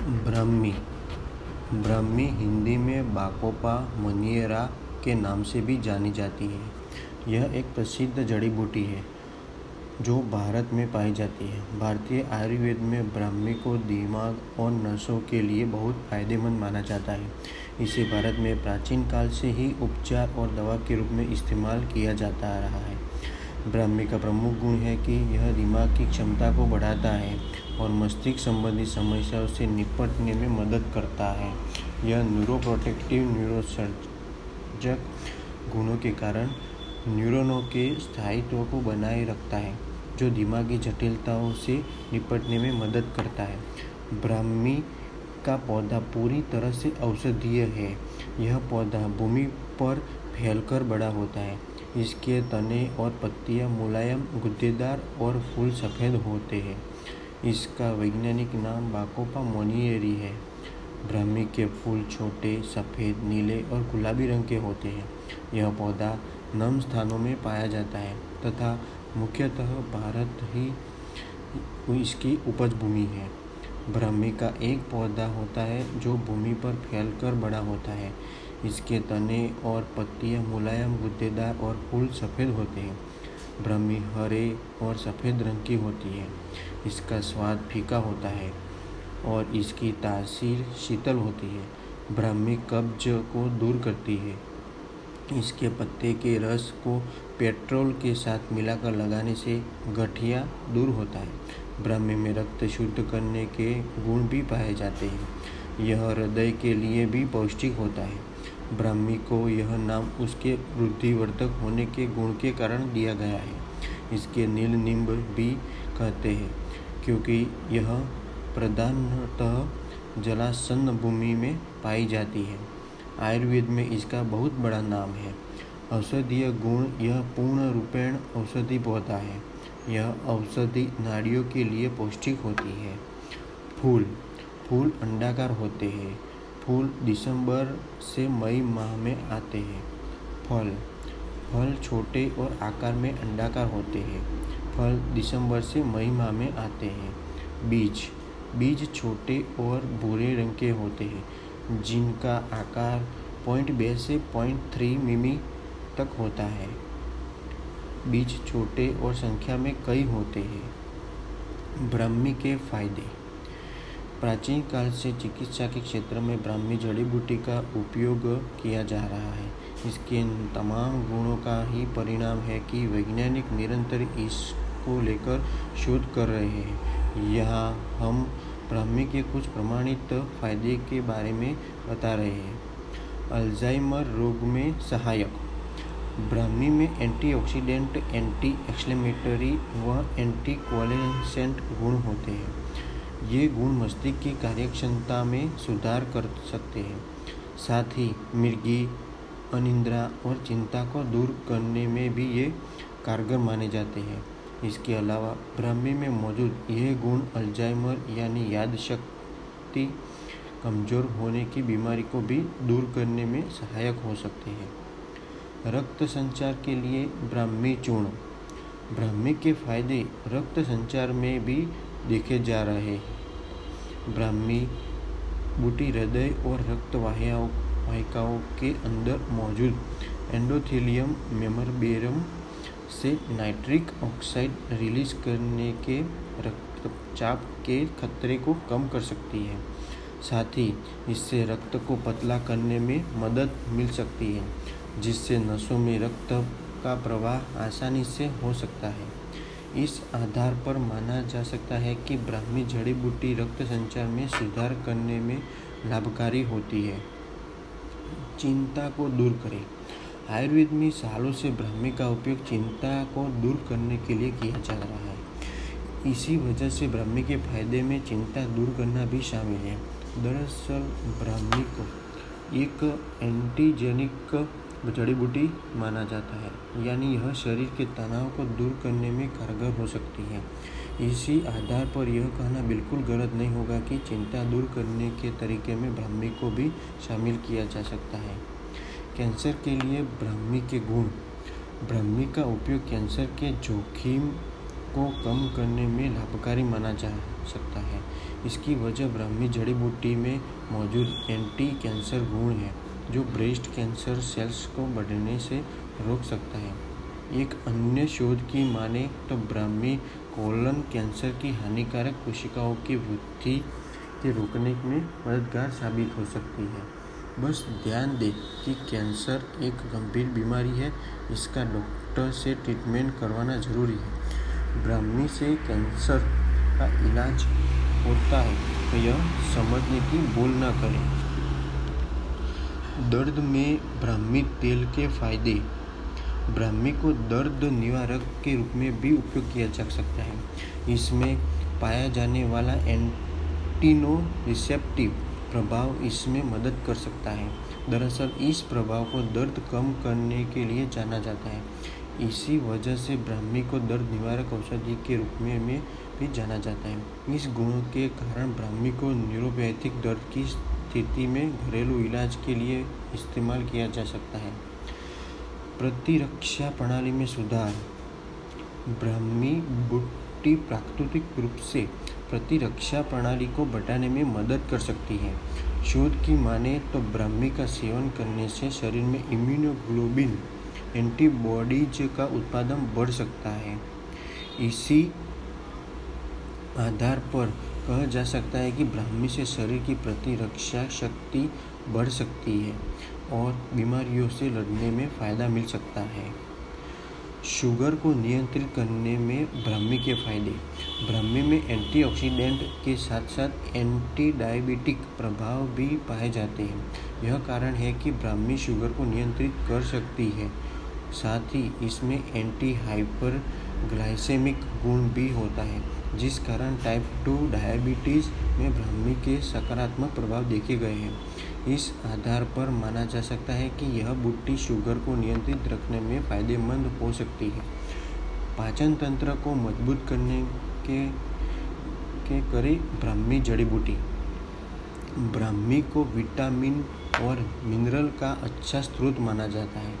ब्राह्मी। ब्राह्मी हिंदी में बाकोपा मनियरा के नाम से भी जानी जाती है। यह एक प्रसिद्ध जड़ी बूटी है, जो भारत में पाई जाती है। भारतीय आयुर्वेद में ब्राह्मी को दिमाग और नसों के लिए बहुत फ़ायदेमंद माना जाता है। इसे भारत में प्राचीन काल से ही उपचार और दवा के रूप में इस्तेमाल किया जाता रहा है। ब्राह्मी का प्रमुख गुण है कि यह दिमाग की क्षमता को बढ़ाता है और मस्तिष्क संबंधी समस्याओं से निपटने में मदद करता है। यह न्यूरोप्रोटेक्टिव न्यूरोसर्जक गुणों के कारण न्यूरॉनों के स्थायित्व को बनाए रखता है, जो दिमागी जटिलताओं से निपटने में मदद करता है। ब्राह्मी का पौधा पूरी तरह से औषधीय है। यह पौधा भूमि पर फैलकर बड़ा होता है। इसके तने और पत्तियाँ मुलायम, गुद्देदार और फूल सफ़ेद होते हैं। इसका वैज्ञानिक नाम बाकोपा मोनियरी है। ब्राह्मी के फूल छोटे, सफ़ेद, नीले और गुलाबी रंग के होते हैं। यह पौधा नम स्थानों में पाया जाता है तथा मुख्यतः भारत ही इसकी उपज भूमि है। ब्राह्मी का एक पौधा होता है जो भूमि पर फैलकर बड़ा होता है। इसके तने और पत्तियाँ मुलायम, गुद्देदार और फूल सफ़ेद होते हैं। ब्राह्मी हरे और सफ़ेद रंग की होती है। इसका स्वाद फीका होता है और इसकी तासीर शीतल होती है। ब्राह्मी कब्ज को दूर करती है। इसके पत्ते के रस को पेट्रोल के साथ मिलाकर लगाने से गठिया दूर होता है। ब्राह्मी में रक्त शुद्ध करने के गुण भी पाए जाते हैं। यह हृदय के लिए भी पौष्टिक होता है। ब्राह्मी को यह नाम उसके वृद्धिवर्धक होने के गुण के कारण दिया गया है। इसके नील निम्ब भी कहते हैं, क्योंकि यह प्रधानतः जलासन्न भूमि में पाई जाती है। आयुर्वेद में इसका बहुत बड़ा नाम है। औषधीय गुण यह पूर्ण रूपेण औषधि पौधा है। यह औषधि नाड़ियों के लिए पौष्टिक होती है। फूल फूल अंडाकार होते हैं। फूल दिसंबर से मई माह में आते हैं। फल फल छोटे और आकार में अंडाकार होते हैं। फल दिसंबर से मई माह में आते हैं। बीज बीज छोटे और भूरे रंग के होते हैं, जिनका आकार पॉइंट बे से पॉइंट थ्री मिमी तक होता है। बीज छोटे और संख्या में कई होते हैं। ब्राह्मी के फ़ायदे। प्राचीन काल से चिकित्सा के क्षेत्र में ब्राह्मी जड़ी बूटी का उपयोग किया जा रहा है। इसके इन तमाम गुणों का ही परिणाम है कि वैज्ञानिक निरंतर इसको लेकर शोध कर रहे हैं। यहाँ हम ब्राह्मी के कुछ प्रमाणित फ़ायदे के बारे में बता रहे हैं। अल्जाइमर रोग में सहायक। ब्राह्मी में एंटीऑक्सीडेंट एंटी एक्सलेमेटरी व एंटी कोलेसेंट गुण होते हैं। ये गुण मस्तिष्क की कार्यक्षमता में सुधार कर सकते हैं। साथ ही मिर्गी अनिंद्रा और चिंता को दूर करने में भी ये कारगर माने जाते हैं। इसके अलावा ब्राह्मी में मौजूद यह गुण अल्जाइमर यानी याद शक्ति कमज़ोर होने की बीमारी को भी दूर करने में सहायक हो सकते हैं। रक्त संचार के लिए ब्राह्मी चूर्ण। ब्राह्मी के फ़ायदे रक्त संचार में भी देखे जा रहे ब्राह्मी बूटी हृदय और रक्त वाहियाओं, वाहिकाओं के अंदर मौजूद। एंडोथेलियम, मेमरबेरम से नाइट्रिक ऑक्साइड रिलीज़ करने के रक्तचाप के खतरे को कम कर सकती है। साथ ही इससे रक्त को पतला करने में मदद मिल सकती है, जिससे नसों में रक्त का प्रवाह आसानी से हो सकता है। इस आधार पर माना जा सकता है कि ब्राह्मी जड़ी बूटी रक्त संचार में सुधार करने में लाभकारी होती है। चिंता को दूर करें। आयुर्वेद में सालों से ब्राह्मी का उपयोग चिंता को दूर करने के लिए किया जा रहा है। इसी वजह से ब्राह्मी के फ़ायदे में चिंता दूर करना भी शामिल है। दरअसल ब्राह्मी को एक एंटीजेनिक जड़ी बूटी माना जाता है। यानी यह शरीर के तनाव को दूर करने में कारगर हो सकती है। इसी आधार पर यह कहना बिल्कुल गलत नहीं होगा कि चिंता दूर करने के तरीके में ब्राह्मी को भी शामिल किया जा सकता है। कैंसर के लिए ब्राह्मी के गुण। ब्राह्मी का उपयोग कैंसर के जोखिम को कम करने में लाभकारी माना जा सकता है। इसकी वजह ब्राह्मी जड़ी बूटी में मौजूद एंटी कैंसर गुण है। जो ब्रेस्ट कैंसर सेल्स को बढ़ने से रोक सकता है। एक अन्य शोध की माने तो ब्राह्मी कोलन कैंसर की हानिकारक कोशिकाओं की वृद्धि के रोकने में मददगार साबित हो सकती है। बस ध्यान दें कि कैंसर एक गंभीर बीमारी है, इसका डॉक्टर से ट्रीटमेंट करवाना ज़रूरी है। ब्राह्मी से कैंसर का इलाज होता है तो यह समझने की भूल ना करें। दर्द में ब्राह्मी तेल के फ़ायदे। ब्राह्मी को दर्द निवारक के रूप में भी उपयोग किया जा सकता है। इसमें पाया जाने वाला एंटीनो रिसेप्टिव प्रभाव इसमें मदद कर सकता है। दरअसल इस प्रभाव को दर्द कम करने के लिए जाना जाता है। इसी वजह से ब्राह्मी को दर्द निवारक औषधि के रूप में, में भी जाना जाता है। इस गुण के कारण ब्राह्मी को न्यूरोपैथिक दर्द की स्थिति में घरेलू इलाज के लिए इस्तेमाल किया जा सकता है। प्रतिरक्षा प्रणाली में सुधार। ब्राह्मी बुट्टी प्राकृतिक रूप से प्रतिरक्षा प्रणाली को बढ़ाने में मदद कर सकती है। शोध की माने तो ब्राह्मी का सेवन करने से शरीर में इम्यूनोग्लोबिन एंटीबॉडीज का उत्पादन बढ़ सकता है। इसी आधार पर कहा जा सकता है कि ब्राह्मी से शरीर की प्रतिरक्षा शक्ति बढ़ सकती है और बीमारियों से लड़ने में फ़ायदा मिल सकता है। शुगर को नियंत्रित करने में ब्राह्मी के फ़ायदे। ब्राह्मी में एंटीऑक्सीडेंट के साथ साथ एंटी डायबिटिक प्रभाव भी पाए जाते हैं। यह कारण है कि ब्राह्मी शुगर को नियंत्रित कर सकती है। साथ ही इसमें एंटी हाइपर ग्लाइसेमिक गुण भी होता है। जिस कारण टाइप टू डायबिटीज़ में ब्राह्मी के सकारात्मक प्रभाव देखे गए हैं। इस आधार पर माना जा सकता है कि यह बुट्टी शुगर को नियंत्रित रखने में फ़ायदेमंद हो सकती है। पाचन तंत्र को मज़बूत करने के के करे ब्राह्मी जड़ी बूटी। ब्राह्मी को विटामिन और मिनरल का अच्छा स्रोत माना जाता है।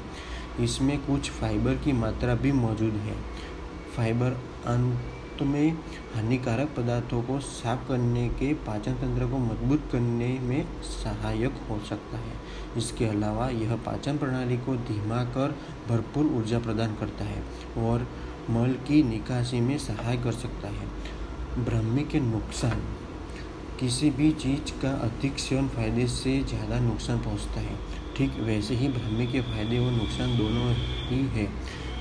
इसमें कुछ फाइबर की मात्रा भी मौजूद है। फाइबर अंत में हानिकारक पदार्थों को साफ़ करने के पाचन तंत्र को मज़बूत करने में सहायक हो सकता है। इसके अलावा यह पाचन प्रणाली को धीमा कर भरपूर ऊर्जा प्रदान करता है और मल की निकासी में सहाय कर सकता है। ब्राह्मी के नुकसान। किसी भी चीज़ का अधिक सेवन फ़ायदे से ज़्यादा नुकसान पहुँचता है। ठीक वैसे ही ब्राह्मी के फ़ायदे और नुकसान दोनों ही है।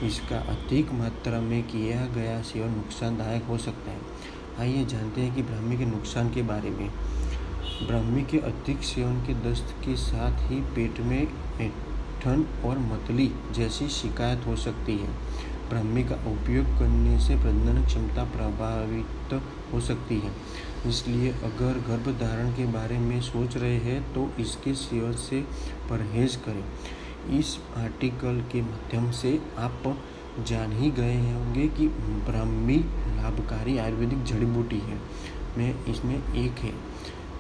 इसका अधिक मात्रा में किया गया सेवन नुकसानदायक हो सकता है। आइए जानते हैं कि ब्राह्मी के नुकसान के बारे में। ब्राह्मी के अधिक सेवन के दस्त के साथ ही पेट में ऐठन और मतली जैसी शिकायत हो सकती है। ब्राह्मी का उपयोग करने से प्रजनन क्षमता प्रभावित हो सकती है। इसलिए अगर गर्भधारण के बारे में सोच रहे हैं तो इसके सेवन से परहेज करें। इस आर्टिकल के माध्यम से आप जान ही गए होंगे कि ब्राह्मी लाभकारी आयुर्वेदिक जड़ी बूटी है। में इसमें एक है।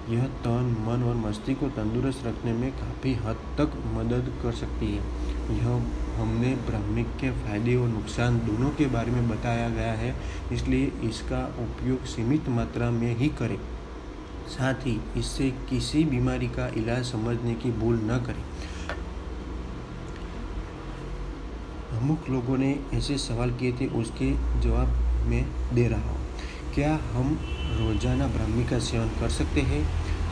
यह तन, मन और मस्ती को तंदुरुस्त रखने में काफ़ी हद तक मदद कर सकती है। यह हमने ब्राह्मी के फ़ायदे और नुकसान दोनों के बारे में बताया गया है, इसलिए इसका उपयोग सीमित मात्रा में ही करें। साथ ही इससे किसी बीमारी का इलाज समझने की भूल न करें। अमुक लोगों ने ऐसे सवाल किए थे, उसके जवाब मैं दे रहा हूँ। क्या हम रोज़ाना ब्राह्मी का सेवन कर सकते हैं?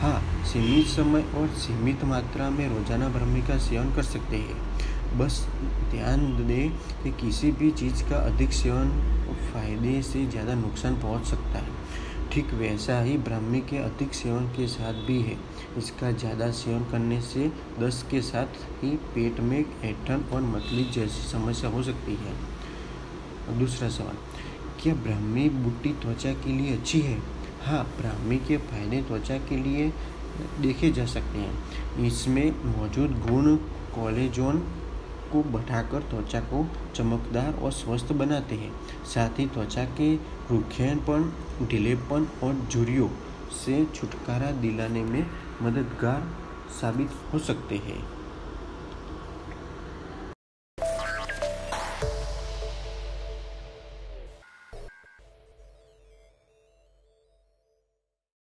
हाँ सीमित समय और सीमित मात्रा में रोज़ाना ब्राह्मी का सेवन कर सकते हैं। बस ध्यान दें कि किसी भी चीज़ का अधिक सेवन फ़ायदे से ज़्यादा नुकसान पहुँच सकता है। ठीक वैसा ही ब्राह्मी के अधिक सेवन के साथ भी है। इसका ज़्यादा सेवन करने से दस के साथ ही पेट में ऐठन और मतली जैसी समस्या हो सकती है। दूसरा सवाल, क्या ब्राह्मी बुट्टी त्वचा के लिए अच्छी है? हाँ ब्राह्मी के फ़ायदे त्वचा के लिए देखे जा सकते हैं। इसमें मौजूद गुण, कोलेजोन को बढ़ाकर त्वचा को चमकदार और स्वस्थ बनाते हैं। साथ ही त्वचा के रुखेपन ढीलेपन और झुरियों से छुटकारा दिलाने में मददगार साबित हो सकते हैं।